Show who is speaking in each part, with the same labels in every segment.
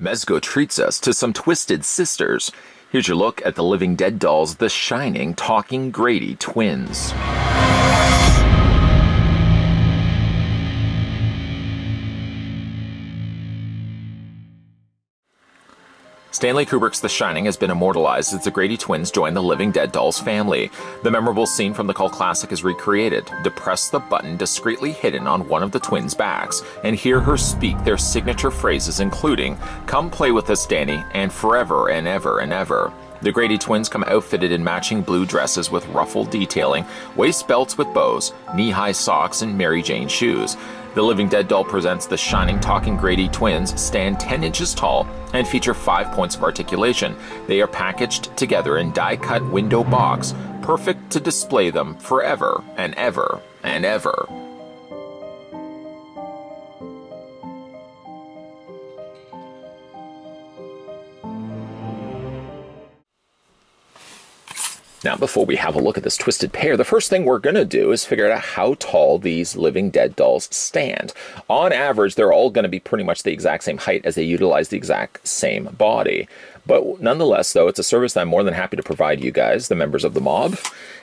Speaker 1: Mezco treats us to some twisted sisters. Here's your look at the Living Dead dolls, The Shining Talking Grady Twins. Stanley Kubrick's The Shining has been immortalized as the Grady twins join the Living Dead dolls family. The memorable scene from the cult classic is recreated. Depress the button discreetly hidden on one of the twins' backs and hear her speak their signature phrases, including, Come play with us, Danny, and forever and ever and ever. The Grady twins come outfitted in matching blue dresses with ruffled detailing, waist belts with bows, knee high socks, and Mary Jane shoes. The Living Dead doll presents the shining talking Grady twins, stand 10 inches tall, and feature 5 points of articulation. They are packaged together in die cut window box, perfect to display them forever and ever and ever. Now, before we have a look at this twisted pair, the first thing we're going to do is figure out how tall these Living Dead dolls stand. On average, they're all going to be pretty much the exact same height as they utilize the exact same body. But nonetheless, though, it's a service that I'm more than happy to provide you guys, the members of the mob.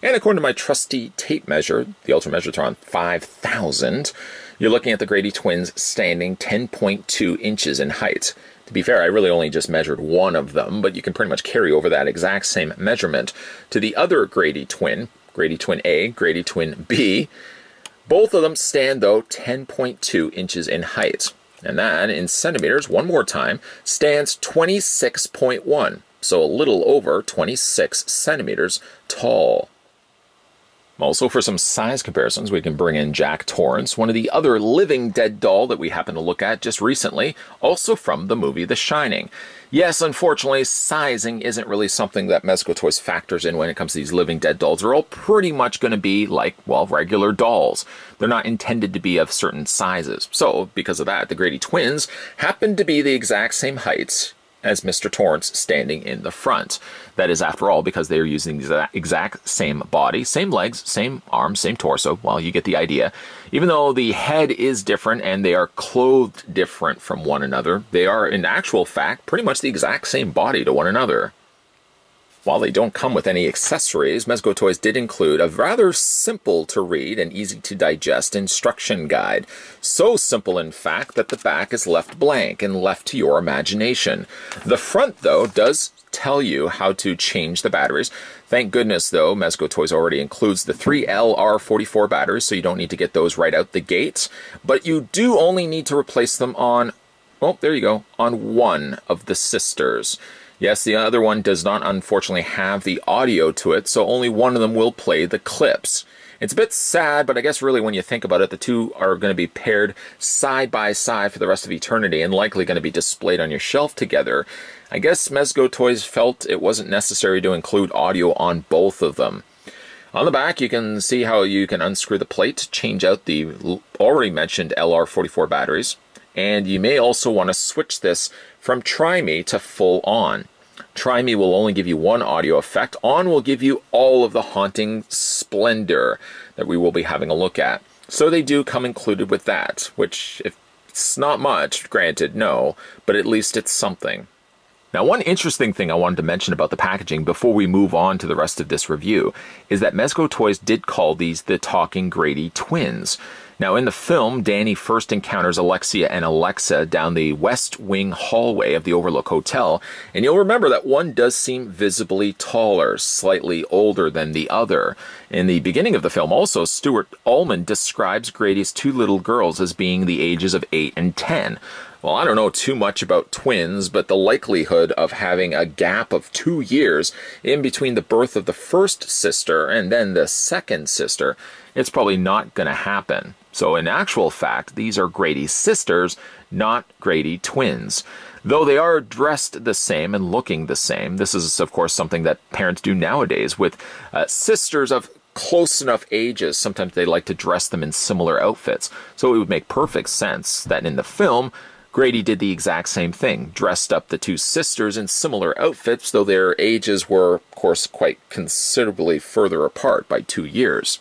Speaker 1: And according to my trusty tape measure, the Ultra Measure 5000, you're looking at the Grady twins standing 10.2 inches in height. To be fair, I really only just measured one of them, but you can pretty much carry over that exact same measurement to the other Grady twin, Grady twin A, Grady twin B. Both of them stand, though, 10.2 inches in height. And that, in centimeters, one more time, stands 26.1, so a little over 26 centimeters tall. Also, for some size comparisons, we can bring in Jack Torrance, one of the other living dead doll that we happened to look at just recently, also from the movie The Shining. Yes, unfortunately, sizing isn't really something that Mezco Toys factors in when it comes to these living dead dolls. They're all pretty much going to be like, well, regular dolls. They're not intended to be of certain sizes. So, because of that, the Grady twins happen to be the exact same heights as Mr. Torrance standing in the front. That is, after all, because they are using the exact same body, same legs, same arms, same torso. Well, you get the idea. Even though the head is different and they are clothed different from one another, they are, in actual fact, pretty much the exact same body to one another. While they don't come with any accessories, Mezco Toys did include a rather simple to read and easy to digest instruction guide. So simple, in fact, that the back is left blank and left to your imagination. The front, though, does tell you how to change the batteries. Thank goodness, though, Mezco Toys already includes the 3LR44 batteries, so you don't need to get those right out the gate. But you do only need to replace them on, oh, there you go, on one of the sisters. Yes, the other one does not unfortunately have the audio to it, so only one of them will play the clips. It's a bit sad, but I guess really when you think about it, the two are going to be paired side by side for the rest of eternity and likely going to be displayed on your shelf together. I guess Mezco Toys felt it wasn't necessary to include audio on both of them. On the back, you can see how you can unscrew the plate, to change out the already mentioned LR44 batteries, and you may also want to switch this from Try Me to Full On. Try Me will only give you one audio effect. On will give you all of the haunting splendor that we will be having a look at. So they do come included with that, which if it's not much, granted, no, but at least it's something. Now, one interesting thing I wanted to mention about the packaging before we move on to the rest of this review is that Mezco Toys did call these the Talking Grady Twins. Now, in the film, Danny first encounters Alexia and Alexa down the west wing hallway of the Overlook Hotel, and you'll remember that one does seem visibly taller, slightly older than the other. In the beginning of the film, also, Stuart Ullman describes Grady's two little girls as being the ages of 8 and 10. Well, I don't know too much about twins, but the likelihood of having a gap of two years in between the birth of the first sister and then the second sister, it's probably not going to happen. So, in actual fact, these are Grady's sisters, not Grady twins. Though they are dressed the same and looking the same, this is, of course, something that parents do nowadays with uh, sisters of close enough ages. Sometimes they like to dress them in similar outfits. So, it would make perfect sense that in the film, Grady did the exact same thing, dressed up the two sisters in similar outfits, though their ages were, of course, quite considerably further apart by two years.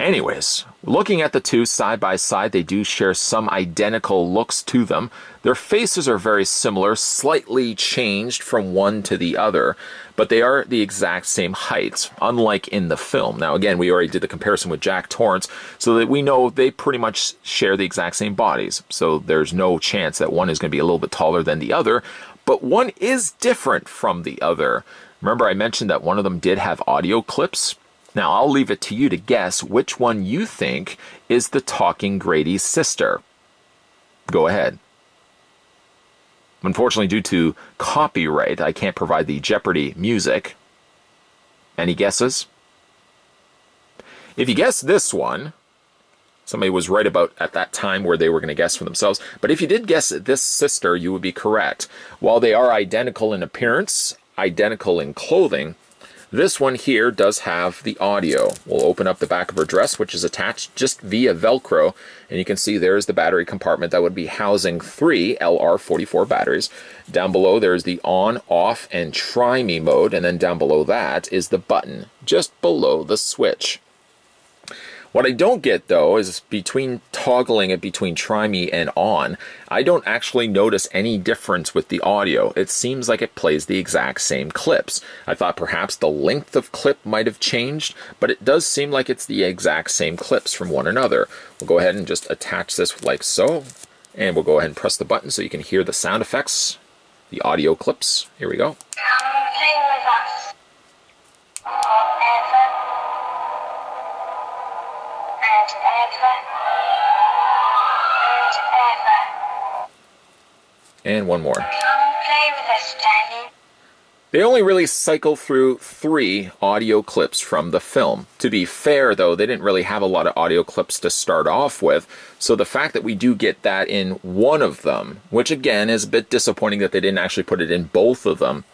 Speaker 1: Anyways, looking at the two side by side, they do share some identical looks to them. Their faces are very similar, slightly changed from one to the other, but they are the exact same heights, unlike in the film. Now, again, we already did the comparison with Jack Torrance, so that we know they pretty much share the exact same bodies. So there's no chance that one is going to be a little bit taller than the other, but one is different from the other. Remember, I mentioned that one of them did have audio clips. Now, I'll leave it to you to guess which one you think is the talking Grady's sister. Go ahead. Unfortunately, due to copyright, I can't provide the Jeopardy music. Any guesses? If you guess this one, somebody was right about at that time where they were going to guess for themselves. But if you did guess this sister, you would be correct. While they are identical in appearance, identical in clothing, this one here does have the audio. We'll open up the back of her dress, which is attached just via Velcro, and you can see there's the battery compartment that would be housing three LR44 batteries. Down below, there's the on, off, and try me mode, and then down below that is the button, just below the switch. What I don't get though is between toggling it between try me and on, I don't actually notice any difference with the audio. It seems like it plays the exact same clips. I thought perhaps the length of clip might have changed, but it does seem like it's the exact same clips from one another. We'll go ahead and just attach this like so, and we'll go ahead and press the button so you can hear the sound effects, the audio clips. Here we go. And one more. They only really cycle through three audio clips from the film. To be fair, though, they didn't really have a lot of audio clips to start off with, so the fact that we do get that in one of them, which again is a bit disappointing that they didn't actually put it in both of them,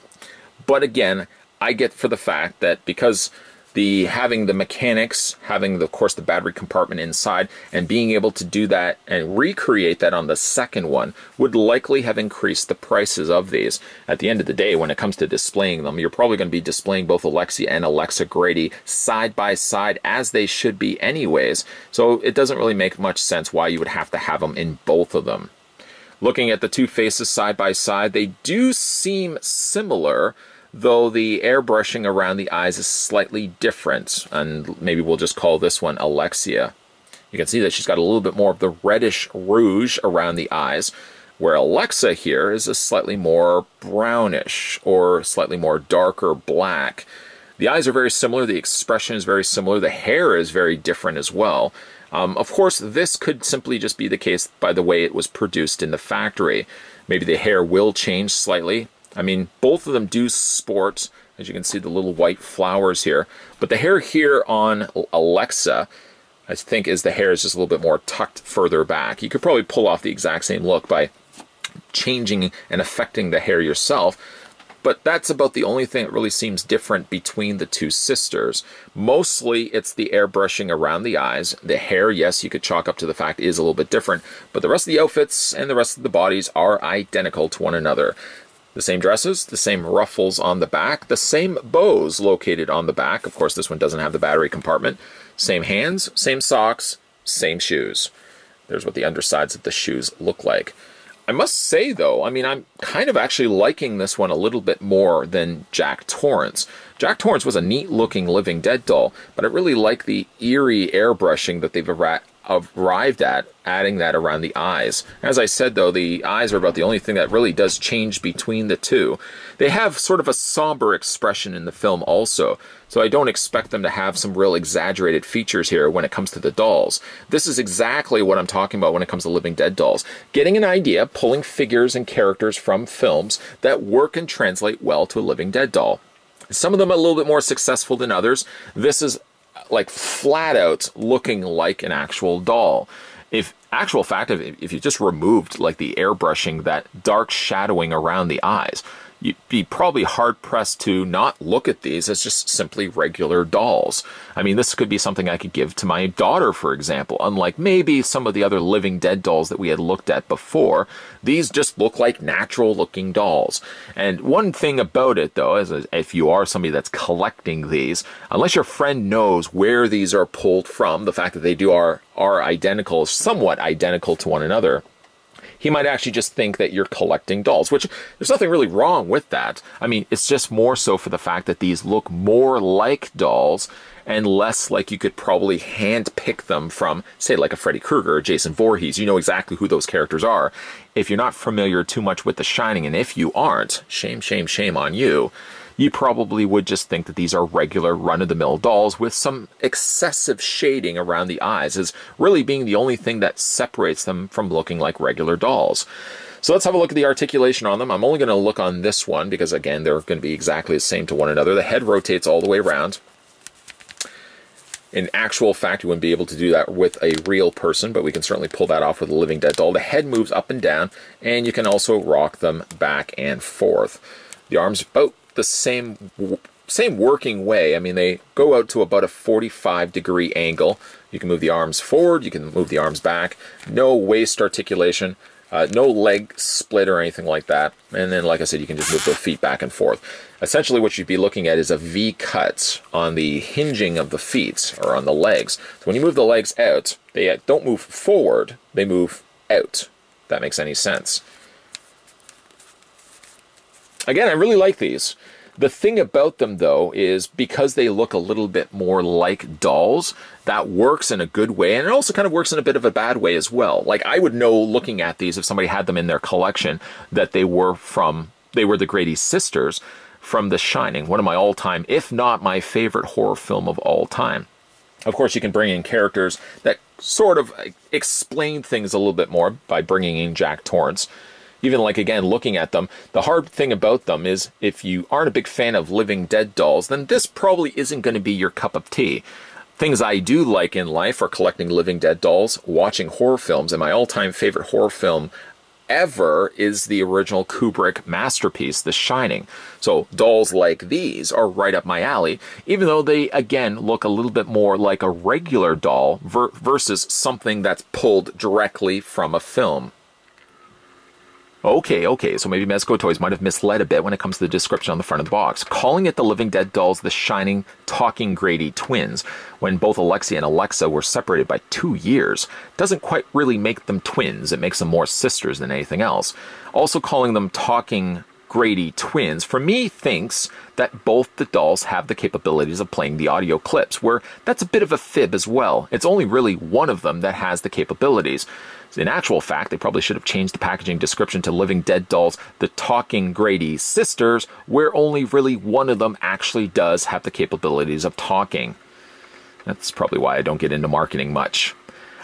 Speaker 1: but again, I get for the fact that because the having the mechanics, having the, of course the battery compartment inside, and being able to do that and recreate that on the second one would likely have increased the prices of these. At the end of the day, when it comes to displaying them, you're probably going to be displaying both Alexia and Alexa Grady side by side as they should be anyways. So it doesn't really make much sense why you would have to have them in both of them. Looking at the two faces side by side, they do seem similar though the airbrushing around the eyes is slightly different, and maybe we'll just call this one Alexia. You can see that she's got a little bit more of the reddish rouge around the eyes, where Alexa here is a slightly more brownish or slightly more darker black. The eyes are very similar, the expression is very similar, the hair is very different as well. Um, of course, this could simply just be the case by the way it was produced in the factory. Maybe the hair will change slightly, I mean, both of them do sport, as you can see the little white flowers here. But the hair here on Alexa, I think, is the hair is just a little bit more tucked further back. You could probably pull off the exact same look by changing and affecting the hair yourself. But that's about the only thing that really seems different between the two sisters. Mostly it's the airbrushing around the eyes. The hair, yes, you could chalk up to the fact is a little bit different, but the rest of the outfits and the rest of the bodies are identical to one another. The same dresses, the same ruffles on the back, the same bows located on the back. Of course, this one doesn't have the battery compartment. Same hands, same socks, same shoes. There's what the undersides of the shoes look like. I must say, though, I mean, I'm kind of actually liking this one a little bit more than Jack Torrance. Jack Torrance was a neat looking Living Dead doll, but I really like the eerie airbrushing that they've arrived at adding that around the eyes. As I said though, the eyes are about the only thing that really does change between the two. They have sort of a somber expression in the film also, so I don't expect them to have some real exaggerated features here when it comes to the dolls. This is exactly what I'm talking about when it comes to Living Dead dolls. Getting an idea, pulling figures and characters from films that work and translate well to a Living Dead doll. Some of them a little bit more successful than others. This is like flat out looking like an actual doll. If actual fact, if, if you just removed like the airbrushing, that dark shadowing around the eyes, you'd be probably hard pressed to not look at these as just simply regular dolls. I mean, this could be something I could give to my daughter, for example. Unlike maybe some of the other living dead dolls that we had looked at before, these just look like natural looking dolls. And one thing about it, though, is uh, if you are somebody that's collecting these, unless your friend knows where these are pulled from, the fact that they do are are identical, somewhat identical to one another he might actually just think that you're collecting dolls, which there's nothing really wrong with that. I mean, it's just more so for the fact that these look more like dolls and less like you could probably hand pick them from, say, like a Freddy Krueger or Jason Voorhees. You know exactly who those characters are. If you're not familiar too much with The Shining, and if you aren't, shame, shame, shame on you you probably would just think that these are regular run of the mill dolls with some excessive shading around the eyes, as really being the only thing that separates them from looking like regular dolls. So let's have a look at the articulation on them. I'm only going to look on this one because, again, they're going to be exactly the same to one another. The head rotates all the way around. In actual fact, you wouldn't be able to do that with a real person, but we can certainly pull that off with a living dead doll. The head moves up and down, and you can also rock them back and forth. The arms about the same same working way. I mean, they go out to about a 45 degree angle. You can move the arms forward, you can move the arms back. No waist articulation, uh, no leg split or anything like that. And then, like I said, you can just move the feet back and forth. Essentially, what you'd be looking at is a V cut on the hinging of the feet or on the legs. So when you move the legs out, they don't move forward, they move out. If that makes any sense. Again, I really like these. The thing about them, though, is because they look a little bit more like dolls, that works in a good way, and it also kind of works in a bit of a bad way as well. Like, I would know looking at these, if somebody had them in their collection, that they were from, they were the Grady sisters from The Shining, one of my all time, if not my favorite horror film of all time. Of course, you can bring in characters that sort of explain things a little bit more by bringing in Jack Torrance even like again looking at them the hard thing about them is if you aren't a big fan of living dead dolls then this probably isn't going to be your cup of tea things i do like in life are collecting living dead dolls watching horror films and my all-time favorite horror film ever is the original Kubrick masterpiece, The Shining. So dolls like these are right up my alley, even though they again look a little bit more like a regular doll ver- versus something that's pulled directly from a film. Okay, okay, so maybe Mezco Toys might have misled a bit when it comes to the description on the front of the box, calling it the Living Dead Dolls the Shining Talking Grady Twins, when both Alexia and Alexa were separated by two years, doesn't quite really make them twins, it makes them more sisters than anything else. Also calling them Talking Grady twins, for me, thinks that both the dolls have the capabilities of playing the audio clips, where that's a bit of a fib as well. It's only really one of them that has the capabilities. In actual fact, they probably should have changed the packaging description to Living Dead Dolls, the Talking Grady Sisters, where only really one of them actually does have the capabilities of talking. That's probably why I don't get into marketing much.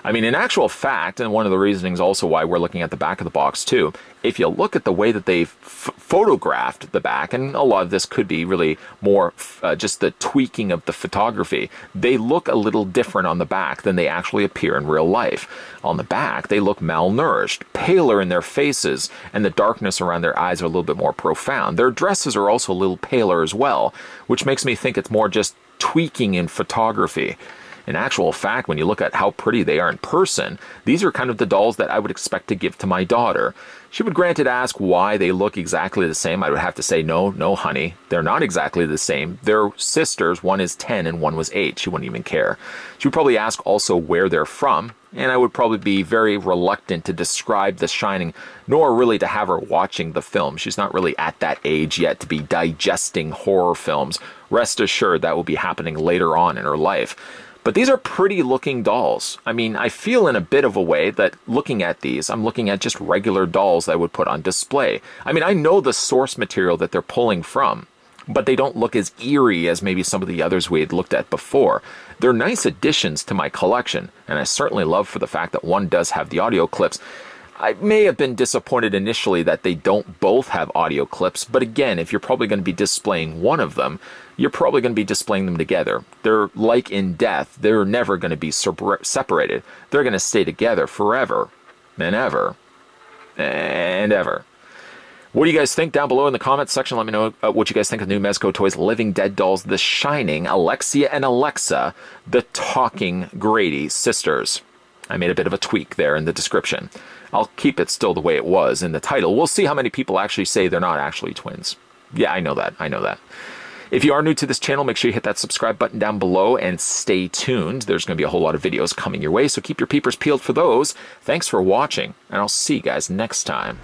Speaker 1: I mean, in actual fact, and one of the reasonings also why we're looking at the back of the box too, if you look at the way that they've photographed the back, and a lot of this could be really more uh, just the tweaking of the photography, they look a little different on the back than they actually appear in real life. On the back, they look malnourished, paler in their faces, and the darkness around their eyes are a little bit more profound. Their dresses are also a little paler as well, which makes me think it's more just tweaking in photography. In actual fact, when you look at how pretty they are in person, these are kind of the dolls that I would expect to give to my daughter. She would granted ask why they look exactly the same. I would have to say, no, no, honey, they're not exactly the same. They're sisters. One is 10 and one was 8. She wouldn't even care. She would probably ask also where they're from, and I would probably be very reluctant to describe The Shining, nor really to have her watching the film. She's not really at that age yet to be digesting horror films. Rest assured that will be happening later on in her life. But these are pretty looking dolls. I mean, I feel in a bit of a way that looking at these, I'm looking at just regular dolls that I would put on display. I mean, I know the source material that they're pulling from, but they don't look as eerie as maybe some of the others we had looked at before. They're nice additions to my collection, and I certainly love for the fact that one does have the audio clips. I may have been disappointed initially that they don't both have audio clips, but again, if you're probably going to be displaying one of them, you're probably going to be displaying them together. They're like in death, they're never going to be separated. They're going to stay together forever and ever and ever. What do you guys think down below in the comments section? Let me know uh, what you guys think of the new Mezco Toys Living Dead Dolls, The Shining, Alexia and Alexa, the Talking Grady sisters. I made a bit of a tweak there in the description. I'll keep it still the way it was in the title. We'll see how many people actually say they're not actually twins. Yeah, I know that. I know that. If you are new to this channel, make sure you hit that subscribe button down below and stay tuned. There's going to be a whole lot of videos coming your way, so keep your peepers peeled for those. Thanks for watching, and I'll see you guys next time.